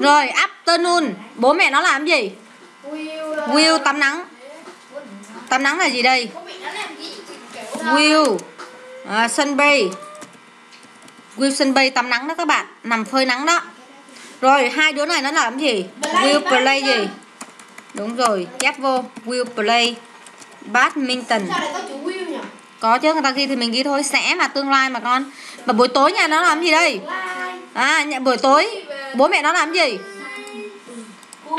Rồi, afternoon. Bố mẹ nó làm gì? Will tắm nắng. Tắm nắng là gì đây? Will. Mẹ Sun bay. Will sun bay Will tắm nắng đó các bạn. Nằm phơi nắng đó. Rồi, hai đứa này nó làm gì? Will play gì? Đúng rồi, Chép vô. Will play Badminton. Có chứ, người ta ghi thì mình ghi thôi. Sẽ mà tương lai mà con. Và buổi tối nhà nó làm gì đây? À buổi tối. Bố mẹ nó làm gì?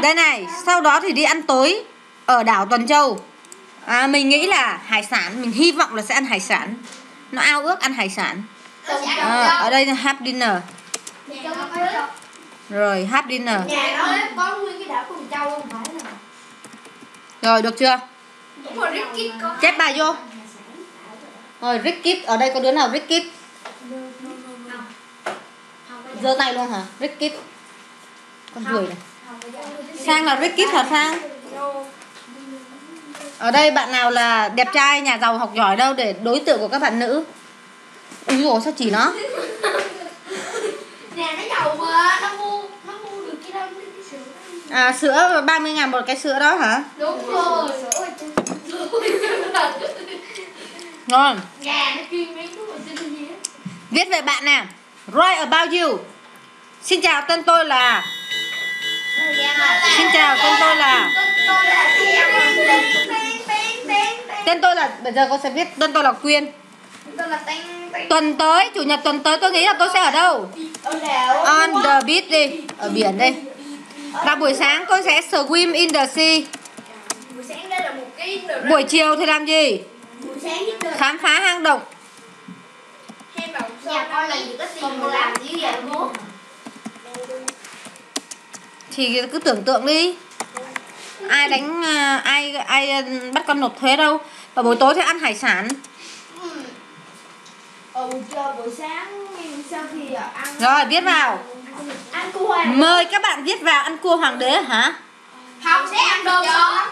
Đây này Sau đó thì đi ăn tối Ở đảo Tuần Châu. À, Mình nghĩ là hải sản Mình hy vọng là sẽ ăn hải sản. Nó ao ước ăn hải sản. À, Ở đây là have dinner. Rồi have dinner. Rồi được chưa? Chép bài vô. Rồi Rickit Ở đây có đứa nào Rickit giơ tay luôn hả? Rickit Con ruồi này. Sang là Rickit hả Sang? Ở đây bạn nào là đẹp trai, nhà giàu, học giỏi đâu để đối tượng của các bạn nữ? Úi dồi sao chỉ nó? Nhà nó giàu mà Nó mua Nó mua được cái đó cái sữa. À sữa 30 ngàn một cái sữa đó hả? Đúng rồi. Nhà nó chuyên mấy á Viết về bạn nè Write about you. Xin chào tên tôi là Xin chào tên tôi là Tên tôi là Bây giờ con sẽ viết tên tôi là Quyên. Tuần tới, chủ nhật tuần tới tôi nghĩ là tôi sẽ ở đâu? On the beach đi Ở biển đây Và buổi sáng tôi sẽ swim in the sea. Buổi chiều thì làm gì? Khám phá hang động Hay bảo Nhà con làm gì có tiền mà làm gì vậy bố? Thì cứ tưởng tượng đi. Ai đánh à, Ai ai à, bắt con nộp thuế đâu? Và buổi tối thì ăn hải sản. Ừ, giờ buổi sáng sau khi ăn Rồi viết vào. Ăn cua hoàng Mời các bạn viết vào ăn cua hoàng đế hả? Không sẽ ăn đồ chó